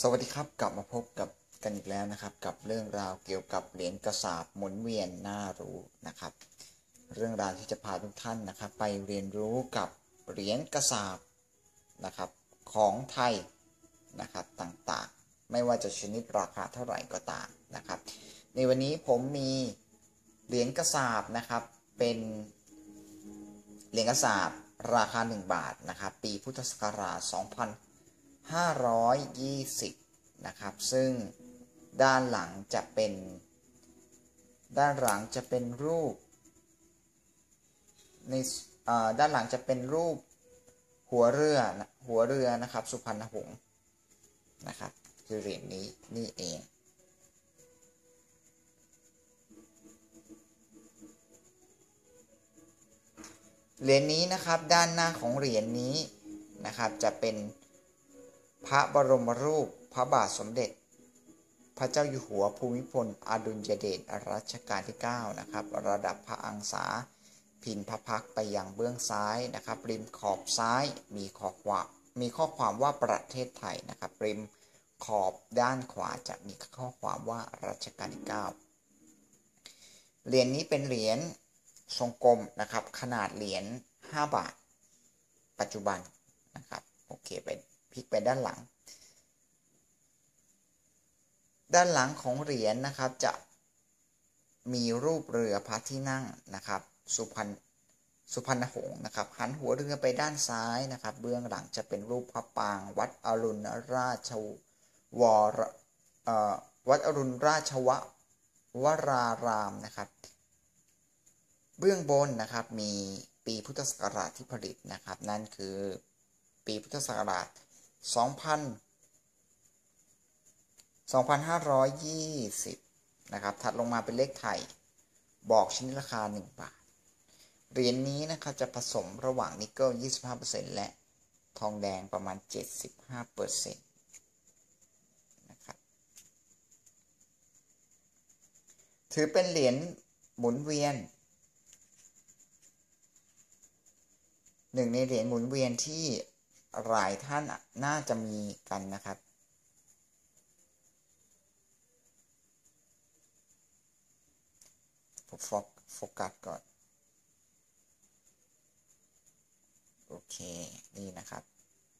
สวัสดีครับกลับมาพบกับกันอีกแล้วนะครับ กับเรื่องราวเกี่ยวกับเหรียญกระสาบหมุนเวียนน่ารู้นะครับ เรื่องราวที่จะพาทุกท่านนะครับ ไปเรียนรู้กับเหรียญกระสาบนะครับของไทยนะครับต่างๆ ไม่ว่าจะชนิดราคาเท่าไหร่ก็ตามนะครับ ในวันนี้ผมมีเหรียญกระสาบนะครับเป็นเหรียญกระสาบราคา 1 บาทนะครับ ปีพุทธศักราช 520 นะครับ ซึ่งด้านหลังจะเป็น ด้านหลังจะเป็นรูปในด้านหลังจะเป็นรูปหัวเรือหัวเรือนะครับ สุพรรณหงษ์นะครับ คือเหรียญนี้นี่เองเหรียญนี้นะครับด้านหน้าของเหรียญนี้นะครับ จะเป็น พระบรมรูปพระบาทสมเด็จ พระเจ้าอยู่หัวภูมิพลอดุลยเดชรัชกาลที่ 9 นะครับ ระดับพระอังสา พินพระพักไปยังเบื้องซ้ายนะครับ ริมขอบซ้ายมีข้อความมีข้อความว่าประเทศไทยนะครับ ริมขอบด้านขวาจะมีข้อความว่ารัชกาลที่ 9 เหรียญนนี้เป็นเหรียญทรงกลมนะครับ ขนาดเหรียญ5บาท ปัจจุบันนะครับ โอเคไป พลิกไปด้านหลัง ด้านหลังของเหรียญนนะครับจะมีรูปเรือพระที่นั่งนะครับ สุพรรณสุพรรณหงษ์นะครับ หันหัวเรือไปด้านซ้ายนะครับ เบื้องหลังจะเป็นรูปพระปาง วัดอรุณราชวรวัดอรุณราชววรารามนะครับ เบื้องบนนะครับมีปีพุทธศักราชที่ผลิตนะครับ นั่นคือปีพุทธศักราช 2,000 2520 นะครับ ถัดลงมาเป็นเลขไทย บอกชนิดราคา 1 บาท เหรียญนนี้นะครับจะผสมระหว่างนิกเกิล 25%และทองแดงประมาณ 75%นะครับ ถือเป็นเหรียญหมุนเวียน หนึ่งในเหรียญหมุนเวียนที่ หลายท่านน่าจะมีกันนะครับโฟโฟกัสก่อน โอเค นี่นะครับ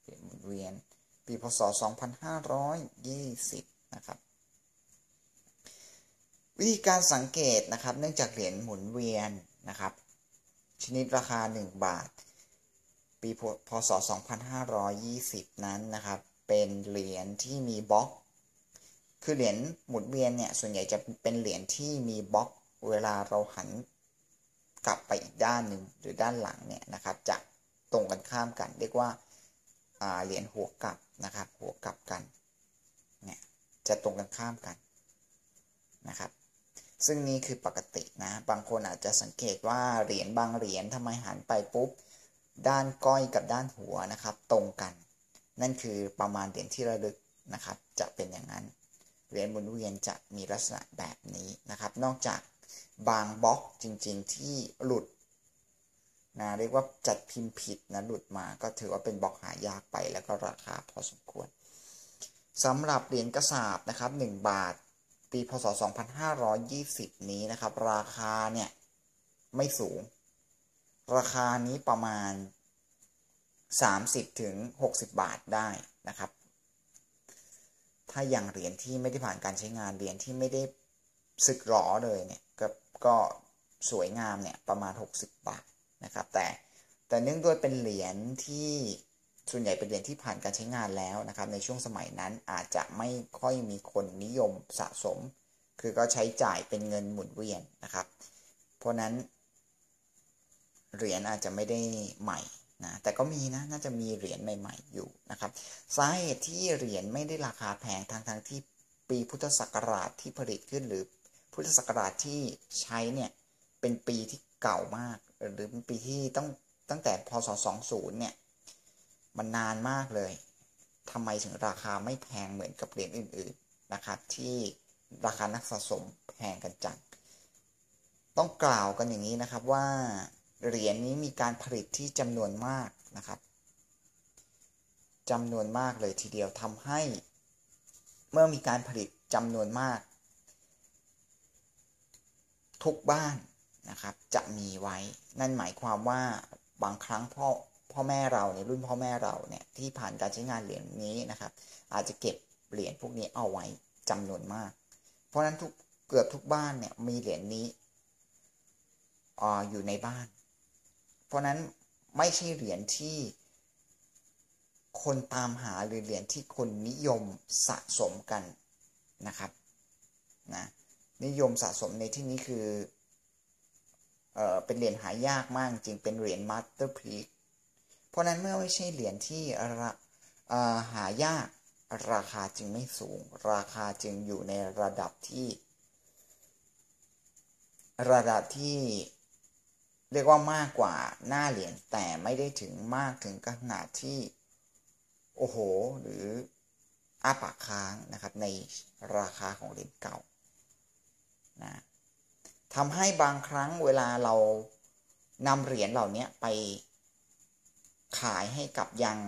เหรียญหมุนเวียน ปีพศ 2520 นะครับ วิธีการสังเกตนะครับ เนื่องจากเหรียญหมุนเวียนนะครับ ชนิดราคา 1 บาท ปีพศ 2520 นั้นนะครับ เป็นเหรียญที่มีบล็อก คือเหรียญหมุนเวียนเนี่ย ส่วนใหญ่จะเป็นเหรียญที่มีบล็อก เวลาเราหันกลับไปอีกด้านหนึ่งหรือด้านหลังเนี่ยนะครับจะตรงกันข้ามกัน เรียกว่าเหรียญหัวกลับนะครับ หัวกลับกันเนี่ยจะตรงกันข้ามกันนะครับ ซึ่งนี่คือปกตินะ บางคนอาจจะสังเกตว่าเหรียญบางเหรียญทำไมหันไปปุ๊บ ด้านก้อยกับด้านหัวนะครับ ตรงกัน นั่นคือประมาณเหรียญที่ระลึกนะครับ จะเป็นอย่างนั้นเหรียญหมุนเวียนจะมีลักษณะแบบนี้นะครับ นอกจากบางบล็อกจริง ๆ ที่หลุดนะเรียกว่าจัดพิมพ์ผิดนะหลุดมาก็ถือว่าเป็นบล็อกหายากไปแล้วก็ราคาพอสมควรสำหรับเหรียญกระสาบนะครับ 1 บาท ปีพศ 2520 นี้นะครับ ราคาเนี่ยไม่สูง ราคานี้ประมาณ 30ถึง60 บาทได้นะครับ ถ้าอย่างเหรียญที่ไม่ได้ผ่านการใช้งานเหรียญที่ไม่ได้สึกหรอเลยเนี่ยก็ก็สวยงามเนี่ยประมาณ 60 บาทนะครับ แต่แต่เนื่องด้วยเป็นเหรียญที่ส่วนใหญ่เป็นเหรียญที่ผ่านการใช้งานแล้วนะครับ ในช่วงสมัยนั้นอาจจะไม่ค่อยมีคนนิยมสะสม คือก็ใช้จ่ายเป็นเงินหมุนเวียนนะครับ เพราะนั้น เหรียญอาจจะไม่ได้ใหม่นะแต่ก็มีนะน่าจะมีเหรียญใหม่ ๆ อยู่นะครับสาเหตุที่เหรียญไม่ได้ราคาแพงทางทางที่ปีพุทธศักราชที่ผลิตขึ้นหรือพุทธศักราชที่ใช้เนี่ยเป็นปีที่เก่ามาก หรือเป็นปีที่ต้องตั้งแต่พศ20เนี่ยมันนานมากเลยทำไมถึงราคาไม่แพงเหมือนกับเหรียญอื่น ๆนะครับ ที่ราคานักสะสมแพงกันจังต้องกล่าวกันอย่างนี้นะครับว่า เหรียญนี้มีการผลิตที่จำนวนมากนะครับจำนวนมากเลยทีเดียวทำให้ เมื่อมีการผลิตจำนวนมาก ทุกบ้านนะครับจะมีไว้ นั่นหมายความว่าบางครั้งพ่อพ่อแม่เราในรุ่นพ่อแม่เราเนี่ยที่ผ่านการใช้งานเหรียญนี้นะครับ อาจจะเก็บเหรียญพวกนี้เอาไว้จำนวนมาก เพราะฉะนั้นทุกเกือบทุกบ้านเนี่ยมีเหรียญนี้อยู่ในบ้าน เพราะนั้นไม่ใช่เหรียญที่คนตามหาหรือเหรียญที่คนนิยมสะสมกันนะครับนะนิยมสะสมในที่นี้คือเออเป็นเหรียญหายากมากจริงเป็นเหรียญ masterpiece เพราะนั้นเมื่อไม่ใช่เหรียญที่หายากราคาจึงไม่สูง ราคาจึงอยู่ในระดับที่ ระดับที่ เรียกว่ามากกว่าหน้าเหรียญแต่ไม่ได้ถึงมากถึงขนาดที่ โอ้โห หรืออ้าปากค้างนะครับ ในราคาของเหรียญเก่านะทำให้บางครั้งเวลาเรานำเหรียญเหล่านี้ไปขายให้กับยัง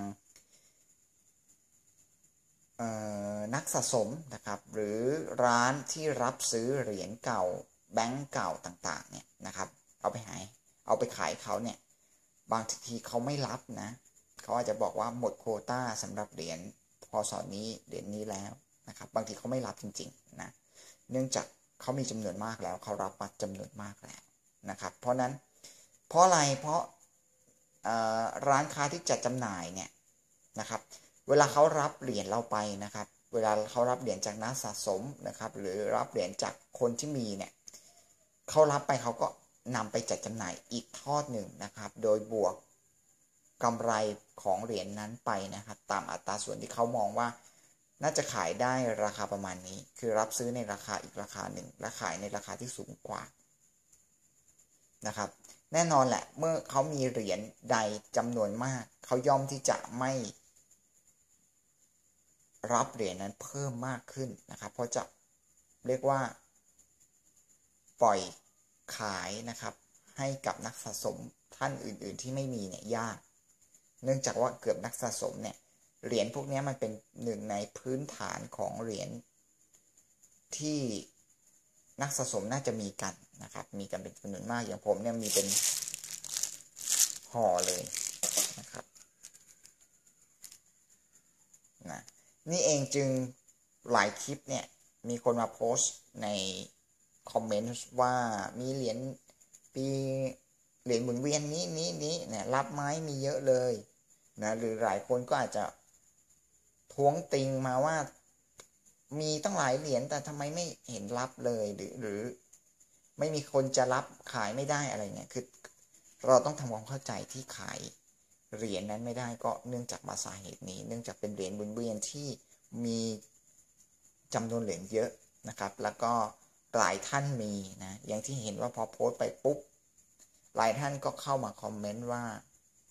นักสะสมนะครับ หรือร้านที่รับซื้อเหรียญเก่าแบงก์เก่าต่าง ๆ เนี่ยนะครับ เอาไปหาย เอาไปขายเขาเนี่ย บางทีเขาไม่รับนะเขาอาจจะบอกว่าหมดโคต้าสำหรับเหรียญพอสอนนี้เหรียญนี้แล้วนะครับ บางทีเขาไม่รับจริงๆนะเนื่องจากเขามีจำนวนมากแล้วเขารับมาจำนวนมากแล้วนะครับ เพราะนั้นเพราะอะไรเพราะร้านค้าที่จัดจำหน่ายเนี่ยนะครับ เวลาเขารับเหรียญเราไปนะครับ เวลาเขารับเหรียญจากนักสะสมนะครับ หรือรับเหรียญจากคนที่มีเนี่ยเขารับไปเขาก็ นำไปจัดจำหน่ายอีกทอดหนึ่งนะครับ โดยบวกกำไรของเหรียญนนั้นไปนะครับ ตามอัตราส่วนที่เขามองว่า น่าจะขายได้ราคาประมาณนี้ คือรับซื้อในราคาอีกราคาหนึ่งและขายในราคาที่สูงกว่านะครับ แน่นอนแหละเมื่อเขามีเหรียญใดจำนวนมาก เขาย่อมที่จะไม่รับเหรียญนั้นเพิ่มมากขึ้นนะครับ เพราะจะเรียกว่า ปล่อย ขายนะครับ ให้กับนักสะสมท่านอื่น ๆ ที่ไม่มีเนี่ยยาก เนื่องจากว่าเกือบนักสะสมเนี่ยเหรียญพวกนี้มันเป็นหนึ่งในพื้นฐานของเหรียญที่นักสะสมน่าจะมีกันนะครับ มีกันเป็นจำนวนมากอย่างผมเนี่ยมีเป็นห่อเลยนะครับนะนี่เองจึงหลายคลิปเนี่ยมีคนมาโพสต์ใน คอมเมนต์ว่ามีเหรียญปีเหรียญหมุนเวียนนี้นี้นี้เนี่ยรับไม้มีเยอะเลยนะหรือหลายคนก็อาจจะท้วงติงมาว่ามีตั้งหลายเหรียญแต่ทำไมไม่เห็นรับเลยหรือหรือ ไม่มีคนจะรับขายไม่ได้อะไรเงี้ยคือเราต้องทำความเข้าใจที่ขายเหรียญนั้นไม่ได้ก็เนื่องจากมาสาเหตุนี้ เนื่องจากเป็นเหรียญบุญเวียนที่มีจำนวนเหรียญเยอะนะครับ แล้วก็ หลายท่านมีนะ อย่างที่เห็นว่าพอโพสต์ไปปุ๊บ หลายท่านก็เข้ามาคอมเมนต์ว่า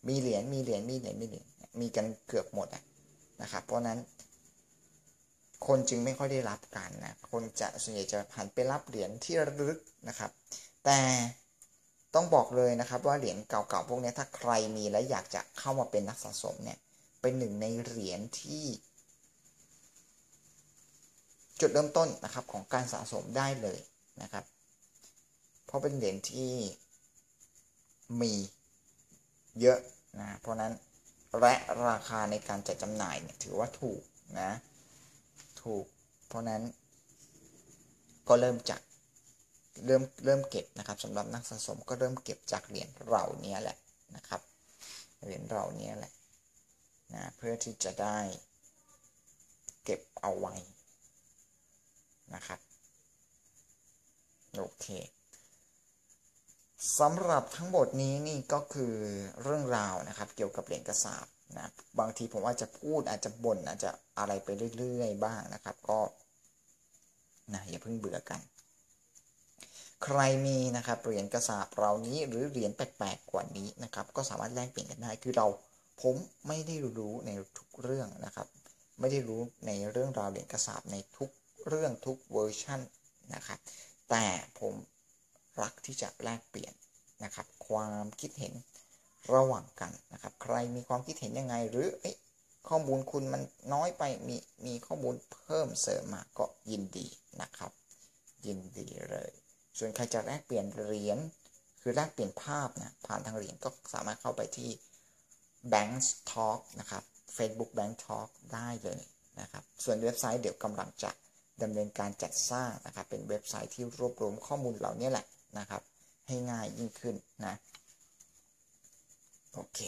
มีเหรียญ มีเหรียญ มีเหรียญ มีเหรียญ มีกันเกือบหมดอะนะครับ เพราะนั้น คนจึงไม่ค่อยได้รับกันนะ คนจะส่วนใหญ่จะหันไปรับเหรียญที่ระลึกนะครับ แต่ต้องบอกเลยนะครับว่าเหรียญเก่าๆพวกนี้ถ้าใครมีและอยากจะเข้ามาเป็นนักสะสมเนี่ย เป็นหนึ่งในเหรียญที่ จุดเริ่มต้นนะครับของการสะสมได้เลยนะครับ เพราะเป็นเหรียญที่มีเยอะนะเพราะนั้นและราคาในการจัดจำหน่ายเนี่ยถือว่าถูกนะถูก เพราะนั้นก็เริ่มจากเริ่มเริ่มเก็บนะครับสำหรับนักสะสมก็เริ่มเก็บจากเหรียญเหล่านี้แหละนะครับเหรียญเหล่านี้แหละนะเพื่อที่จะได้เก็บเอาไว้ นะครับ โอเคสำหรับทั้งหมดนี้นี่ก็คือเรื่องราวนะครับ เกี่ยวกับเหรียญกระสาบนะบางทีผมอาจจะพูดอาจจะบ่นอาจจะอะไรไปเรื่อยๆบ้างนะครับ ก็นะอย่าเพิ่งเบื่อกัน ใครมีนะครับเหรียญกระสาบเรานี้หรือเหรียญแปลกๆกว่านี้นะครับ ก็สามารถแลกเปลี่ยนกันได้คือเราผมไม่ได้รู้ในทุกเรื่องนะครับ ไม่ได้รู้ในเรื่องราวเหรียญกระสาบในทุก เรื่องทุกเวอร์ชันนะครับ แต่ผมรักที่จะแลกเปลี่ยนนะครับ ความคิดเห็นระหว่างกันนะครับ ใครมีความคิดเห็นยังไง หรือข้อมูลคุณมันน้อยไปมีมีข้อมูลเพิ่มเสริมมาก็ยินดีนะครับ ยินดีเลย ส่วนใครจะแลกเปลี่ยนเหรียญคือแลกเปลี่ยนภาพนะผ่านทางเหรียญก็สามารถเข้าไปที่ Bank Talk นะครับ Facebook Bank Talk ได้เลยนะครับ ส่วนเว็บไซต์เดี๋ยวกำลังจะ ดำเนินการจัดสร้างนะครับเป็นเว็บไซต์ที่รวบรวมข้อมูลเหล่านี้แหละนะครับ ให้ง่ายยิ่งขึ้นนะโอเค